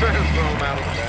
says so, Madam